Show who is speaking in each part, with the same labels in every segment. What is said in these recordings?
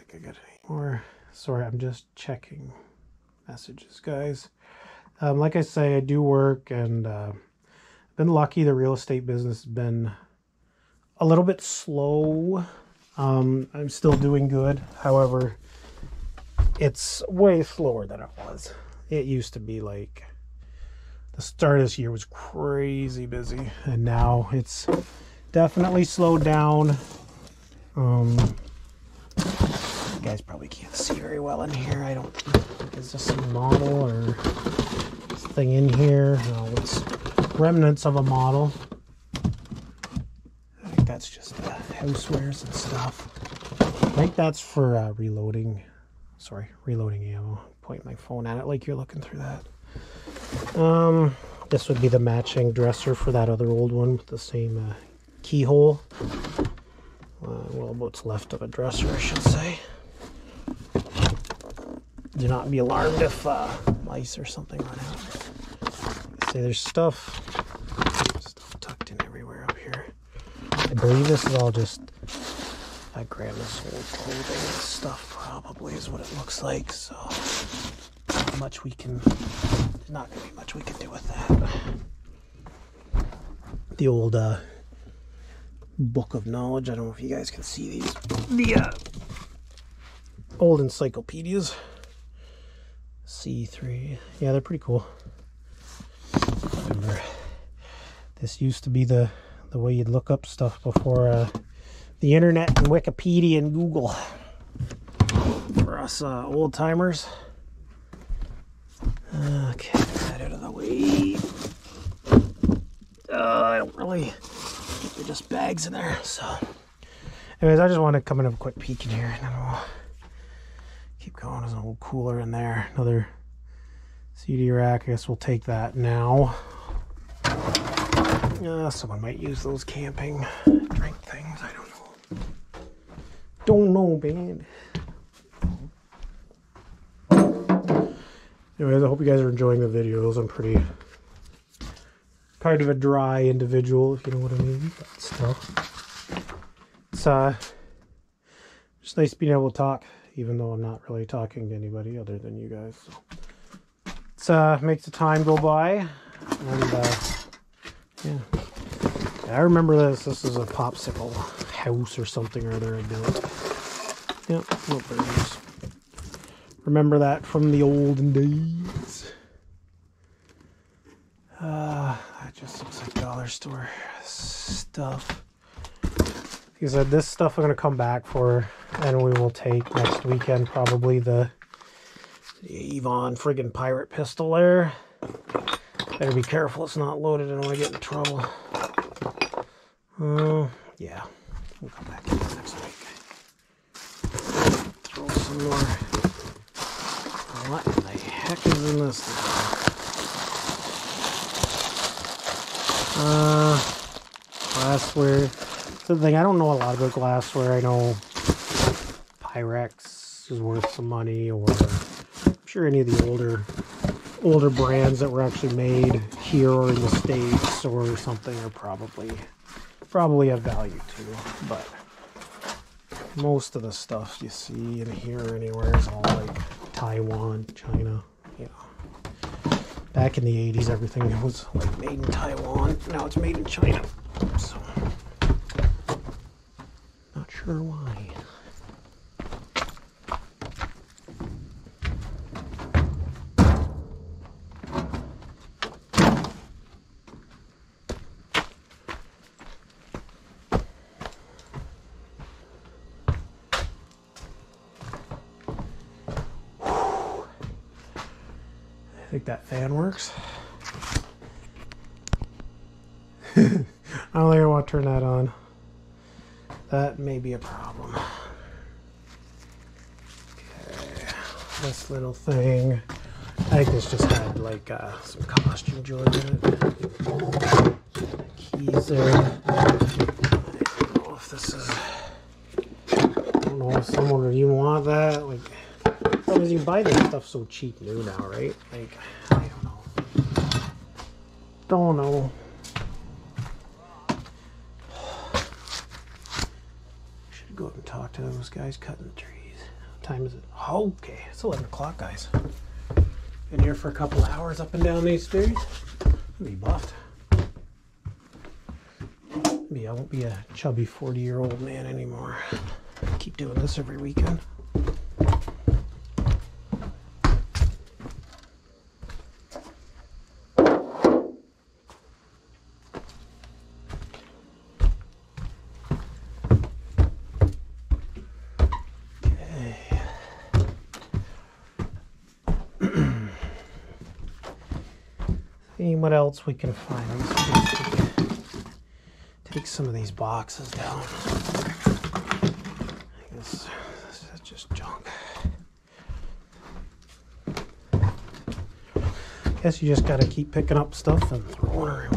Speaker 1: think I got any more. Sorry, I'm just checking messages, guys. Um, like I say, I do work and uh, been lucky. The real estate business has been a little bit slow. Um, I'm still doing good. However, it's way slower than it was. It used to be like the start of this year was crazy busy, and now it's definitely slowed down. Um, you guys probably can't see very well in here. I don't. Is this a model or thing in here? No, it's remnants of a model. I think that's just uh, housewares and stuff. I think that's for uh, reloading. Sorry, reloading ammo. Point my phone at it like you're looking through that. Um, this would be the matching dresser for that other old one with the same uh, keyhole. Uh, well, what's left of a dresser, I should say. Do not be alarmed if uh, mice or something run out. See, there's stuff, stuff tucked in everywhere up here. I believe this is all just my grandma's old clothing and stuff. Probably is what it looks like. So, not much we can. There's not gonna be much we can do with that. The old uh, book of knowledge. I don't know if you guys can see these. The uh, old encyclopedias. C3. Yeah, they're pretty cool. Remember, this used to be the the way you'd look up stuff before uh, the internet and Wikipedia and Google. For us uh, old timers. Okay, get that out of the way. Uh, I don't really. They're just bags in there. So, anyways, I just want to come in a quick peek in here, and then we'll keep going. There's an old cooler in there. Another CD rack. I guess we'll take that now. Uh, someone might use those camping drink things. I don't know. Don't know, man. Anyways, I hope you guys are enjoying the videos. I'm pretty kind of a dry individual, if you know what I mean. But still, it's uh, just nice being able to talk, even though I'm not really talking to anybody other than you guys. So it's uh, makes the time go by, and uh, yeah. yeah. I remember this. This is a popsicle house or something or other I built. Yep. Remember that from the olden days. Uh, that just looks like dollar store stuff. I said, this stuff I'm going to come back for, and we will take next weekend probably the, Avon friggin' pirate pistol there. Better be careful it's not loaded, I don't want to get in trouble. Uh, yeah, we'll come back in next week. Throw some more. What the heck is in this thing? Uh, glassware. The thing, I don't know a lot about glassware. I know Pyrex is worth some money, or I'm sure any of the older older brands that were actually made here or in the states or something are probably probably have value too. But most of the stuff you see in here anywhere is all like Taiwan, China, know. Back in the 80s, everything was like made in Taiwan. Now it's made in China. So, sure why. I think that fan works. I don't think I want to turn that on. That may be a problem. Okay, this little thing. I think this just had like uh, some costume jewelry in it. Keys there. I don't know if this is. I don't know if someone would even want that. Like, because you buy this stuff so cheap new now, right? Like, I don't know. Don't know. Should go up and talk to those guys cutting the trees. What time is it? Oh, okay, it's 11 o'clock, guys. Been here for a couple hours up and down these stairs. I'll be buffed. Maybe I won't be a chubby 40 year old man anymore. Keep doing this every weekend. Seeing what else we can find. Take, some of these boxes down. I guess this is just junk. Guess you just gotta keep picking up stuff and throwing around.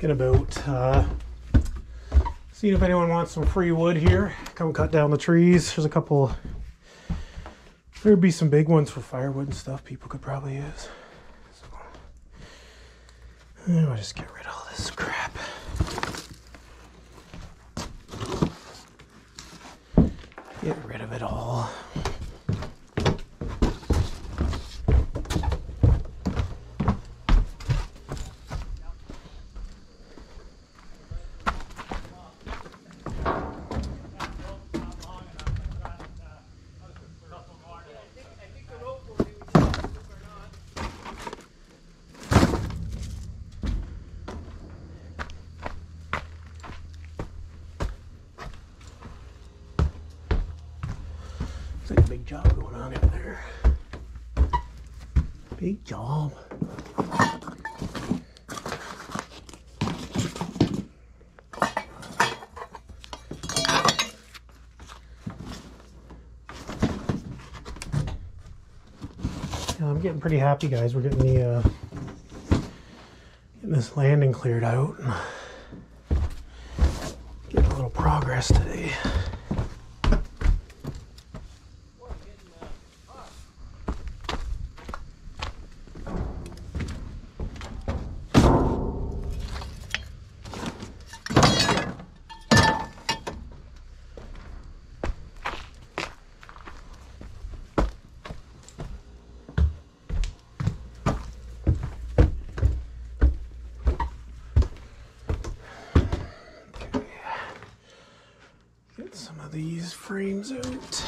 Speaker 1: Thinking about uh, seeing if anyone wants some free wood here. Come cut down the trees. There's a couple. There'd be some big ones for firewood and stuff people could probably use. So, I'll just get rid of all this crap. Get rid of it all. Looks like a big job going on in there. Big job. I'm getting pretty happy, guys. We're getting the uh, getting this landing cleared out. Getting a little progress today. Get some these frames out.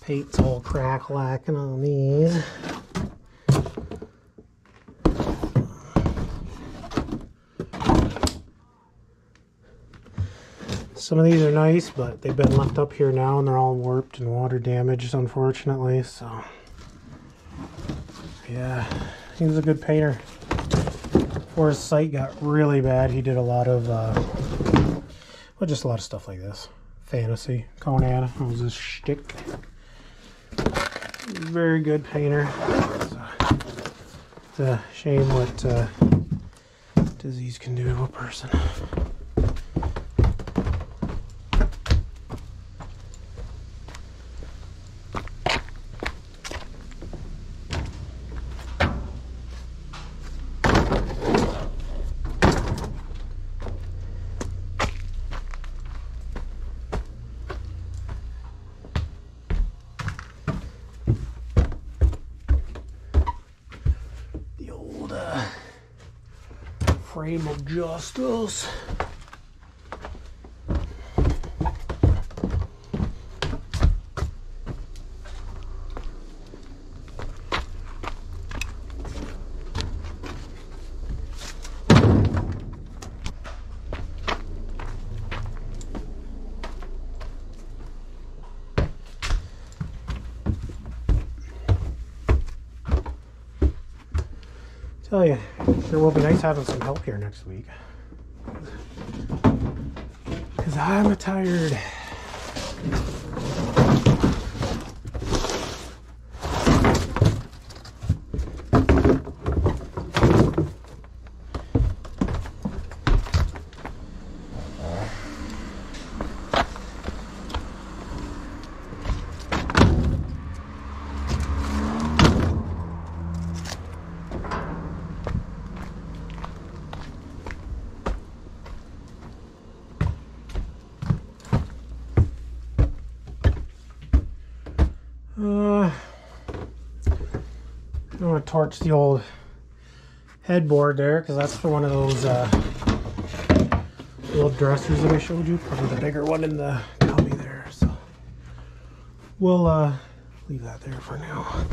Speaker 1: Paint's all crack lacking on these. Some of these are nice, but they've been left up here now and they're all warped and water damaged, unfortunately. So, yeah, he was a good painter before his sight got really bad, he did a lot of, uh, well, just a lot of stuff like this. Fantasy, Conan was his shtick. Very good painter. It's a, shame what uh, disease can do to a person. The old uh, frame of justice. Tell you, sure will be nice having some help here next week. Cause I'm tired. Uh, I'm gonna torch the old headboard there because that's for one of those uh, little dressers that I showed you. Probably the bigger one in the cubby there. So we'll uh, leave that there for now.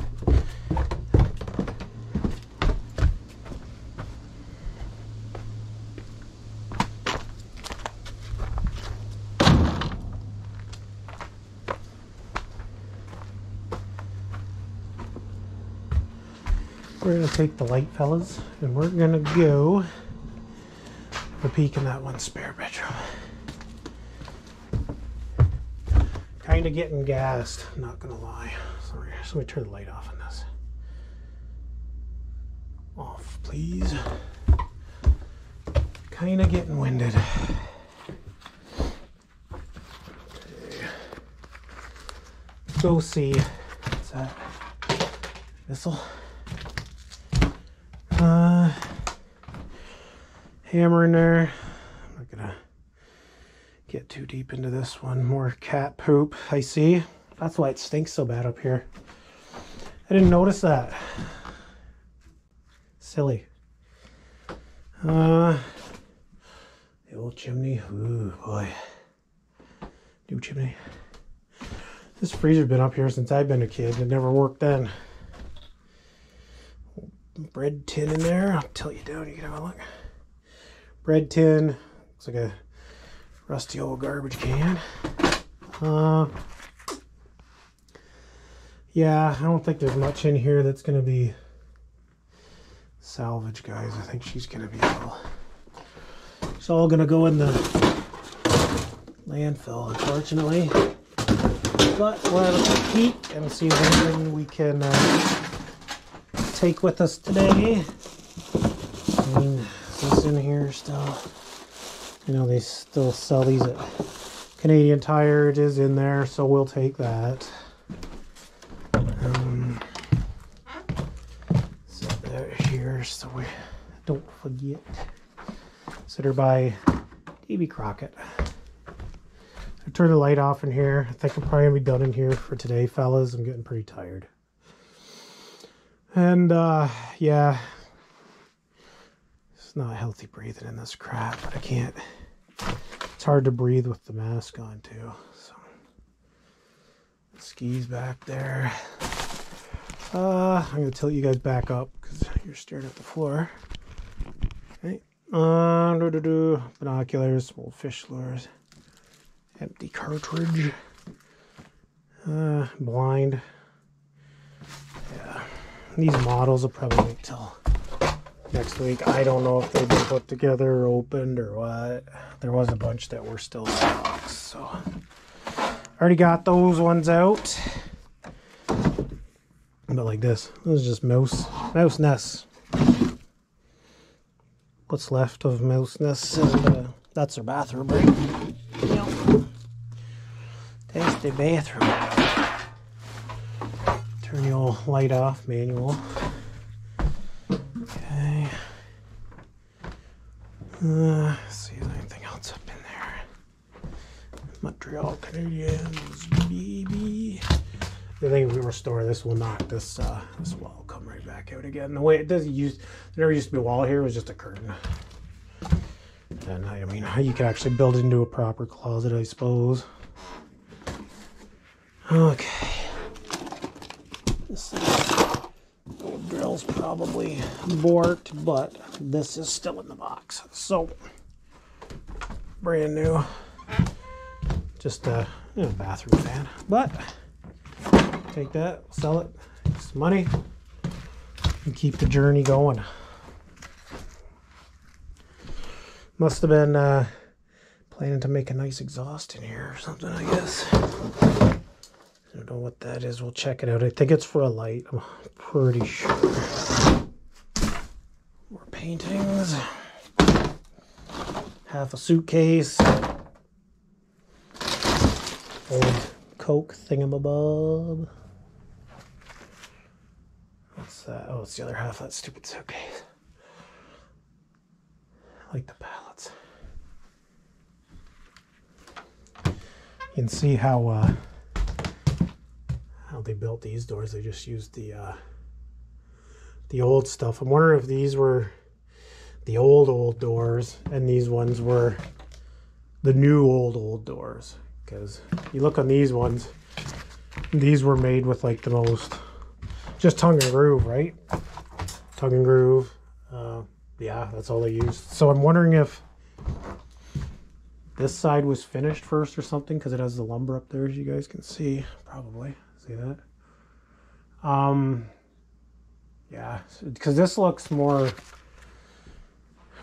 Speaker 1: We're gonna take the light, fellas, and we're gonna go a peek in that one spare bedroom. Kind of getting gassed, not gonna lie. Sorry, so me turn the light off on this. Off, please. Kind of getting winded. Go see. What's that? Missile. Uh, hammer in there. I'm not gonna get too deep into this one. More cat poop, I see. That's why it stinks so bad up here. I didn't notice that. Silly. Uh, the old chimney. Ooh, boy. New chimney. This freezer's been up here since I've been a kid. It never worked then bread tin in there. I'll tilt you down, you can have a look. Bread tin. Looks like a rusty old garbage can. Uh, yeah, I don't think there's much in here that's going to be salvage, guys. I think she's going to be all... It's all going to go in the landfill, unfortunately. But we'll have a peek and see if anything we can... Uh, take with us today. I mean, this in here still. You know, they still sell these at Canadian Tire. It is in there, so we'll take that. Um, set that here so we don't forget. Set her by Davy Crockett. Turn the light off in here. I think I'm probably gonna be done in here for today, fellas. I'm getting pretty tired. And uh, yeah, it's not healthy breathing in this crap, but I can't. It's hard to breathe with the mask on too. So skis back there. Uh, I'm gonna tilt you guys back up because you're staring at the floor. Okay. Uh, -doo -doo. binoculars, old fish lures, empty cartridge, uh, blind. These models will probably wait till next week. I don't know if they've been put together or opened or what. There was a bunch that were still in the box, so already got those ones out. But like this, this is just mouse mouse nests. What's left of mouse nests, and uh, that's their bathroom, right? Yep. That's the bathroom. Turn your light off, manual. Okay. Uh, see anything else up in there. Montreal Canadiens, baby. The thing if we restore this will knock this uh, this wall come right back out again. The way it doesn't use there never used to be a wall here, it was just a curtain. And I mean you could actually build it into a proper closet, I suppose. Okay. This drill's probably borked, but this is still in the box. So, brand new. Just a you know, bathroom fan. But, take that, sell it, get some money, and keep the journey going. Must have been uh, planning to make a nice exhaust in here or something, I guess. I don't know what that is. We'll check it out. I think it's for a light. I'm pretty sure. More paintings. Half a suitcase. Old Coke thingamabob. What's that? Oh, it's the other half of that stupid suitcase. I like the pallets. You can see how uh, they built these doors. They just used the uh, the old stuff. I'm wondering if these were the old old doors and these ones were the new old old doors. Because you look on these ones, these were made with like the most just tongue and groove, right? Tongue and groove. Uh, yeah, that's all they used. So I'm wondering if this side was finished first or something because it has the lumber up there as you guys can see probably that. Um yeah because this looks more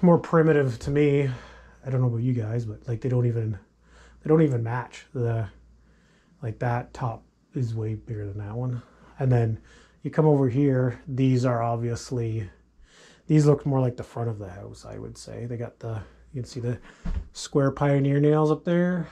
Speaker 1: more primitive to me. I don't know about you guys but like they don't even they don't even match the like that top is way bigger than that one. And then you come over here these are obviously these look more like the front of the house i would say. They got the you can see the square pioneer nails up there